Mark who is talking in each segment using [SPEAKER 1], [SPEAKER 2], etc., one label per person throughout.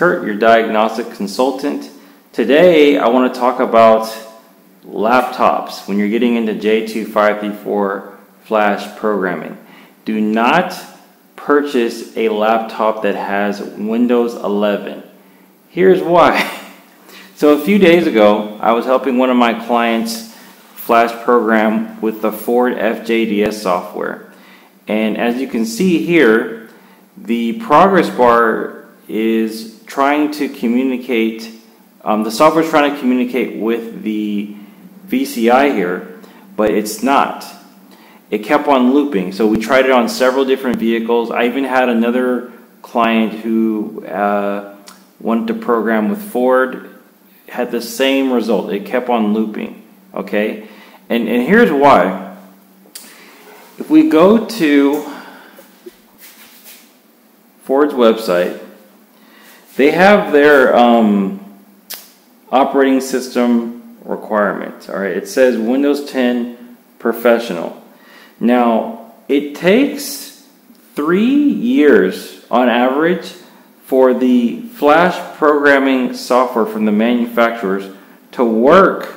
[SPEAKER 1] Kurt, your diagnostic consultant. Today, I want to talk about laptops when you're getting into J2534 flash programming. Do not purchase a laptop that has Windows 11. Here's why. So a few days ago, I was helping one of my clients flash program with the Ford FJDS software. And as you can see here, the progress bar is trying to communicate, um, the software is trying to communicate with the VCI here, but it's not. It kept on looping. So we tried it on several different vehicles. I even had another client who uh, wanted to program with Ford had the same result. It kept on looping. Okay? And, and here's why. If we go to Ford's website, they have their um, operating system requirements. All right, it says Windows 10 Professional. Now, it takes three years on average for the flash programming software from the manufacturers to work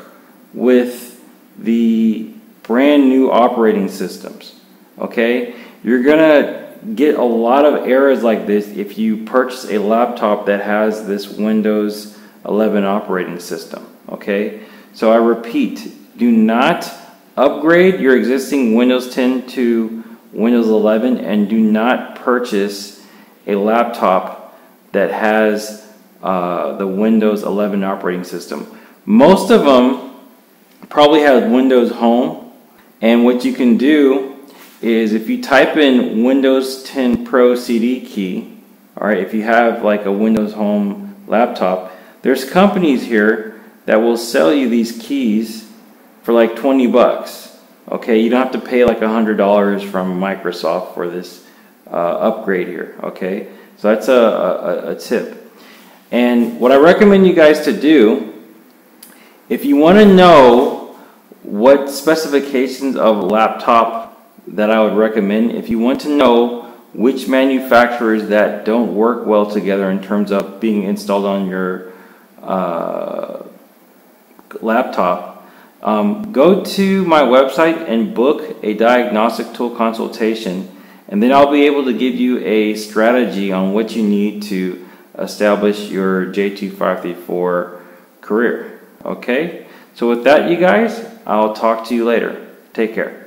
[SPEAKER 1] with the brand new operating systems. Okay? You're to get a lot of errors like this if you purchase a laptop that has this Windows 11 operating system. Okay? So I repeat, do not upgrade your existing Windows 10 to Windows 11 and do not purchase a laptop that has uh, the Windows 11 operating system. Most of them probably have Windows Home, and what you can do is if you type in Windows 10 Pro CD key, all right, if you have like a Windows Home laptop, there's companies here that will sell you these keys for like 20 bucks. Okay, you don't have to pay like $100 from Microsoft for this uh, upgrade here. Okay, so that's a, a, a tip. And what I recommend you guys to do, if you want to know what specifications of laptop that I would recommend, if you want to know which manufacturers that don't work well together in terms of being installed on your uh, laptop, um, go to my website and book a diagnostic tool consultation and then I'll be able to give you a strategy on what you need to establish your J2534 career. Okay? So with that, you guys, I'll talk to you later. Take care.